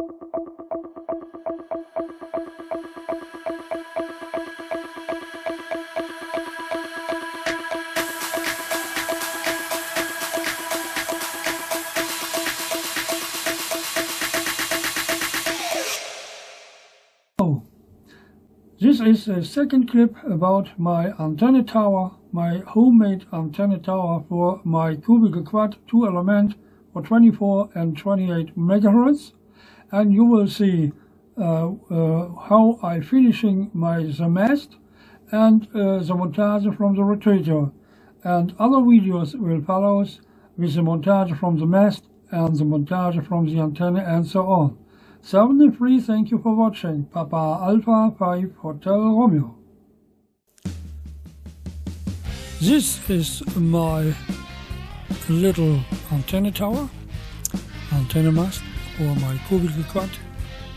Oh, this is a second clip about my antenna tower, my homemade antenna tower for my cubical quad 2 element for 24 and 28 megahertz and you will see uh, uh, how I finishing my the mast and uh, the montage from the rotator and other videos will follow with the montage from the mast and the montage from the antenna and so on. 73, thank you for watching. Papa Alpha 5 Hotel Romeo. This is my little antenna tower, antenna mast for my cubical quad,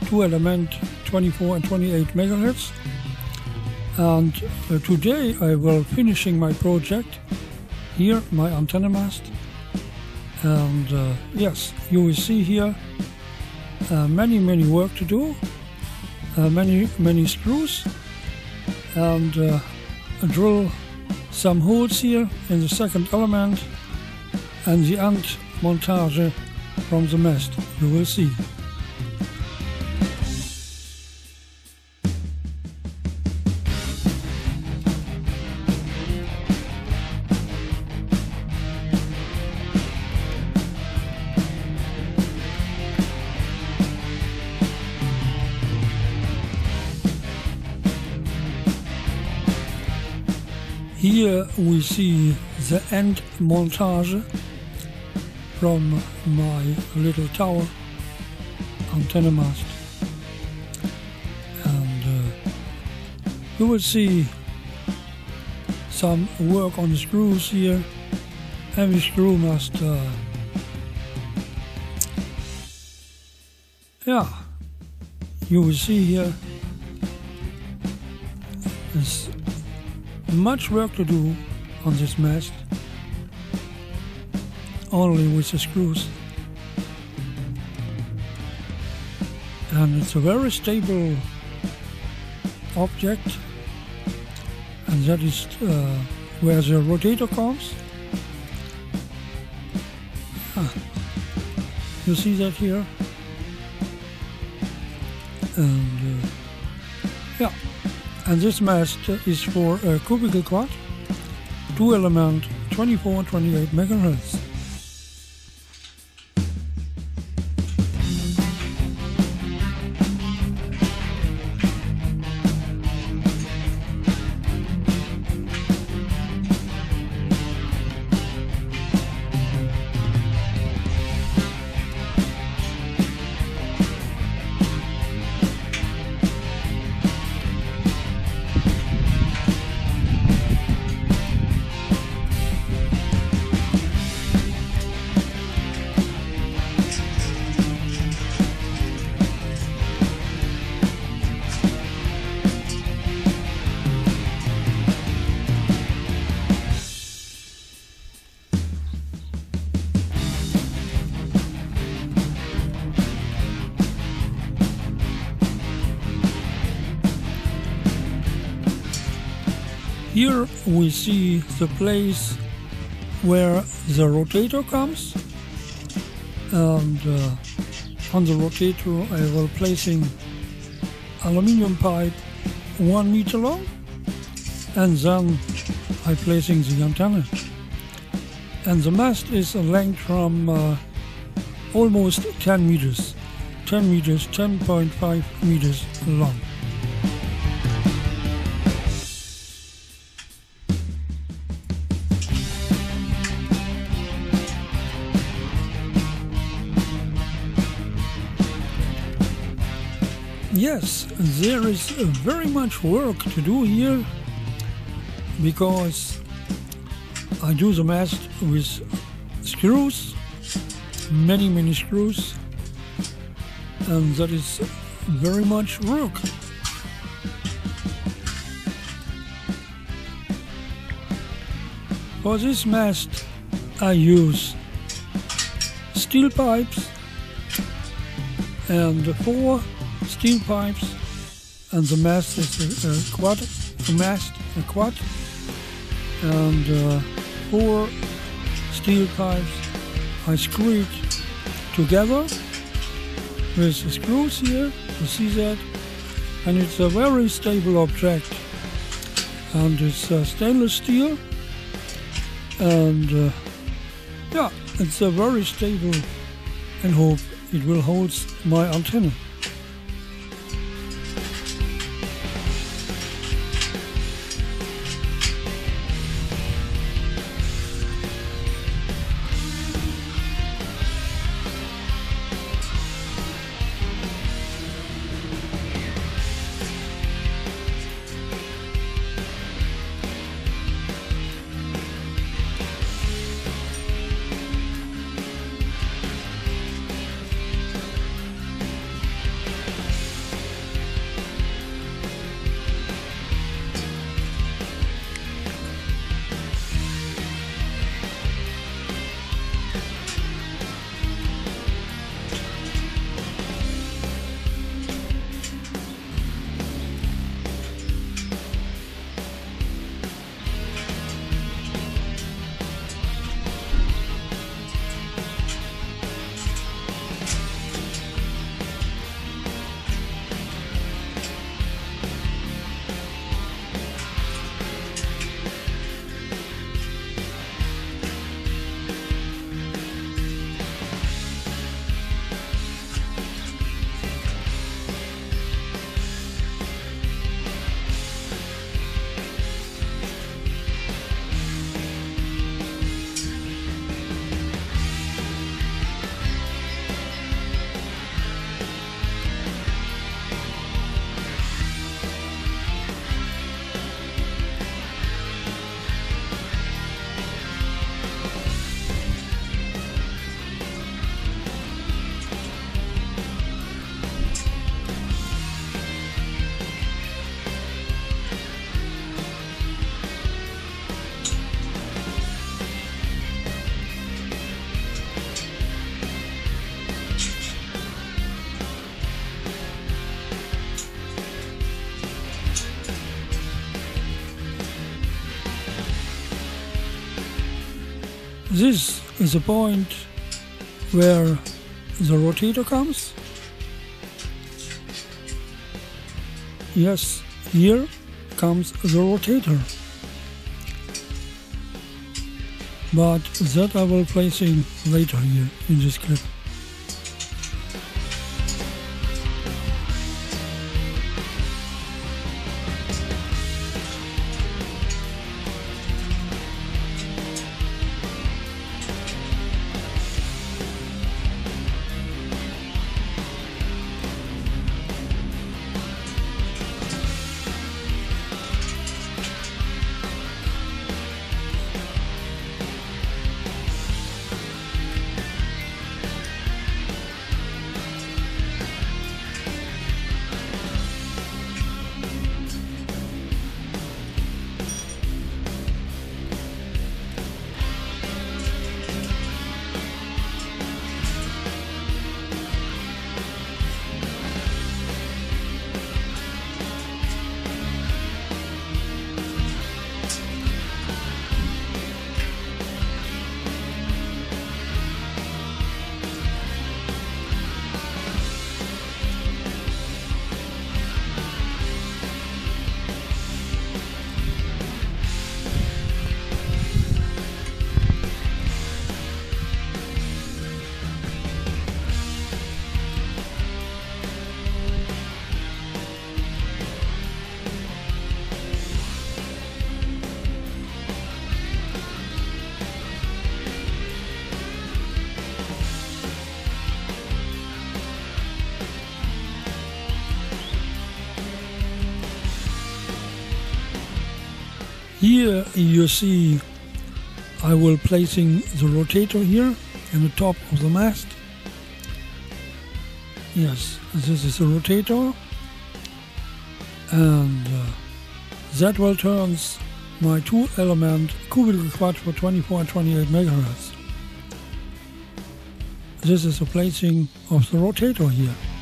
two element 24 and 28 megahertz. And uh, today I will finishing my project here, my antenna mast. And uh, yes, you will see here uh, many many work to do uh, many many screws and uh, drill some holes here in the second element and the end montage from the mast you will see. Here we see the end montage from my little tower antenna mast. And uh, you will see some work on the screws here. Every screw must uh, yeah. You will see here this much work to do on this mast, only with the screws. And it's a very stable object, and that is uh, where the rotator comes. Ah, you see that here? And uh, yeah and this mast is for a cubical quad, two element 24 and 28 megahertz. Here we see the place where the rotator comes. And uh, on the rotator I will placing aluminium pipe one meter long and then I placing the antenna. And the mast is a length from uh, almost 10 meters. 10 meters 10.5 meters long Yes, there is very much work to do here because I do the mast with screws, many many screws, and that is very much work. For this mast I use steel pipes and four steel pipes and the mast is a, a quad, a mast, a quad, and uh, four steel pipes I screwed together with the screws here, you see that, and it's a very stable object, and it's uh, stainless steel, and uh, yeah, it's a very stable and hope it will hold my antenna. This is a point where the rotator comes. Yes, here comes the rotator. But that I will place in later here in this clip. Here you see I will placing the rotator here in the top of the mast. Yes, this is the rotator and uh, that will turns my two element cubical quad for 24 and 28 megahertz. This is the placing of the rotator here.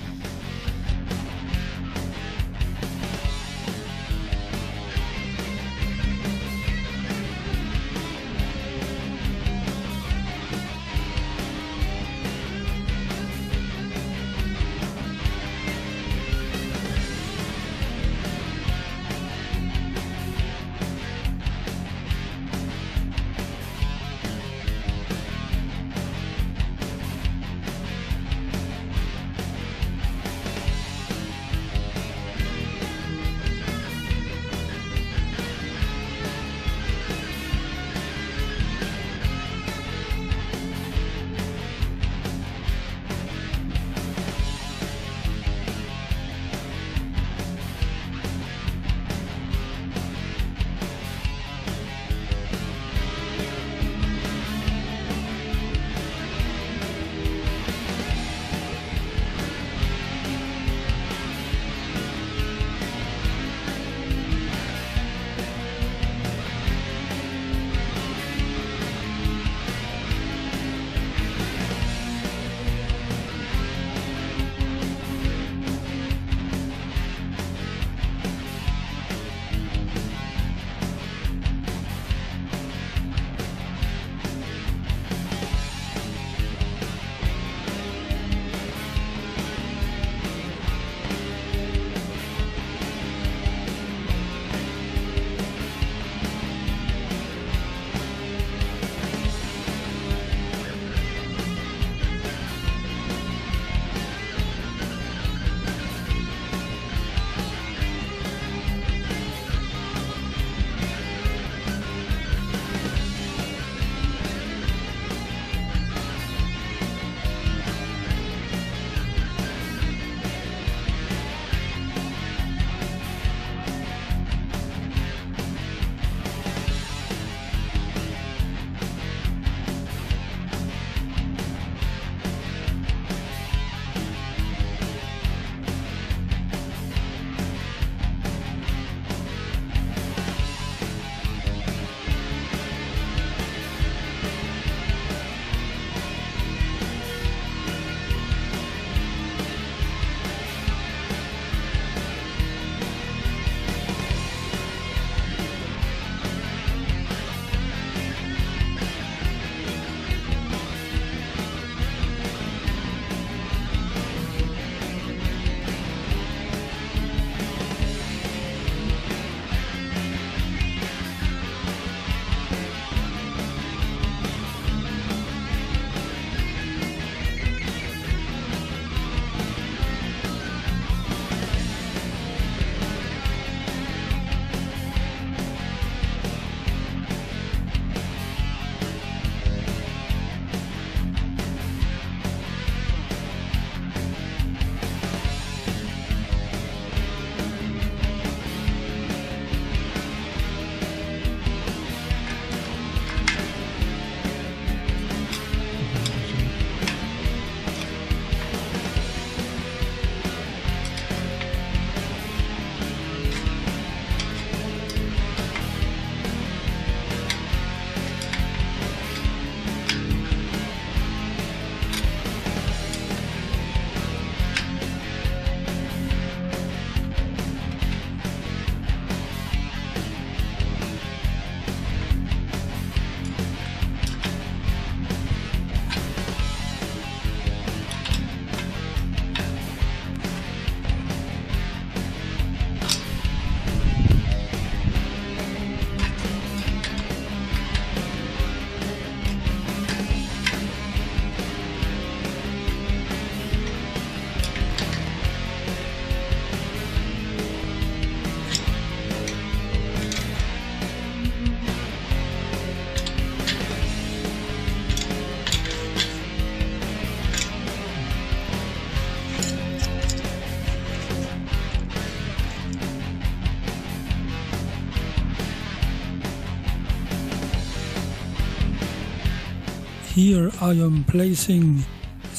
Here I am placing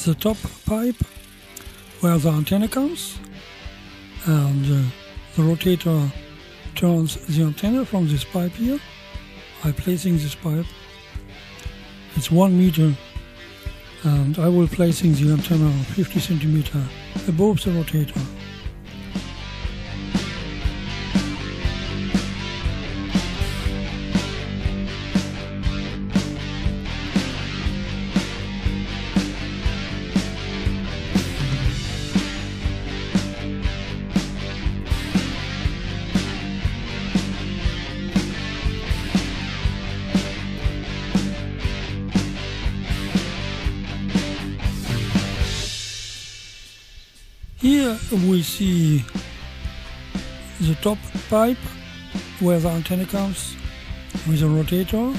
the top pipe where the antenna comes and uh, the rotator turns the antenna from this pipe here. I'm placing this pipe. It's one meter and I will placing the antenna 50 centimeter above the rotator. We see the top pipe where the antenna comes with a rotator,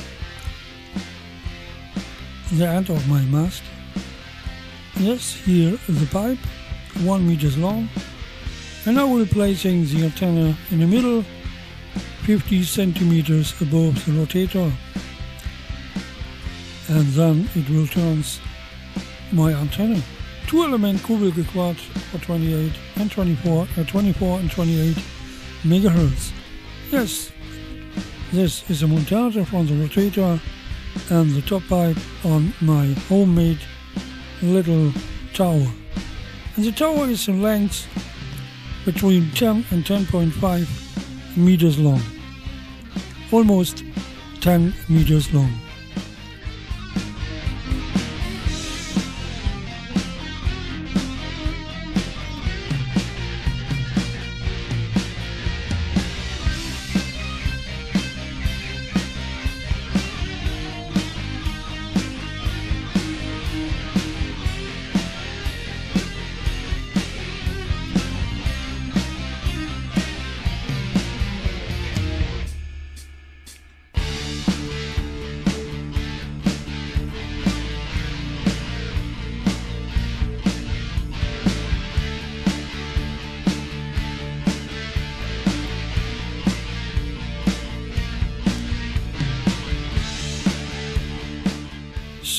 the end of my mast. Yes, here the pipe, one meters long, and I will placing the antenna in the middle, 50 centimeters above the rotator, and then it will turn my antenna two element cubical quad for 28 and 24, uh, 24 and 28 megahertz. Yes, this is a montage from the rotator and the top pipe on my homemade little tower. And the tower is in length between 10 and 10.5 meters long. Almost 10 meters long.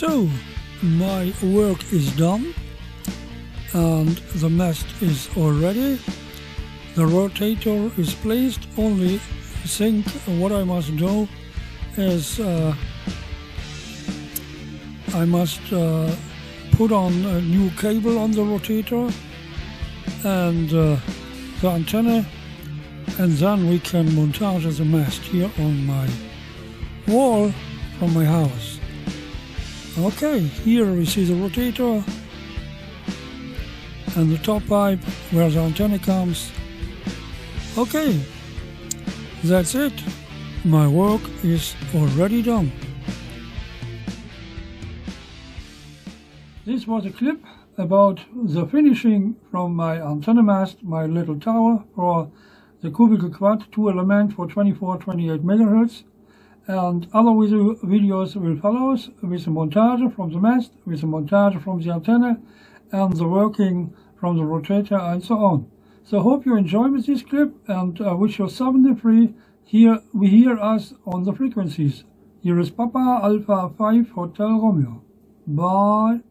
So, my work is done and the mast is all ready. The rotator is placed. Only think what I must do is uh, I must uh, put on a new cable on the rotator and uh, the antenna and then we can montage the mast here on my wall from my house. Okay, here we see the rotator and the top pipe where the antenna comes. Okay, that's it. My work is already done. This was a clip about the finishing from my antenna mast, my little tower for the cubical quad 2 element for 24-28 megahertz and other videos will follow us with a montage from the mast, with a montage from the antenna, and the working from the rotator and so on. So hope you enjoy with this clip and I wish you 73 here we hear us on the frequencies. Here is Papa Alpha 5 Hotel Romeo. Bye.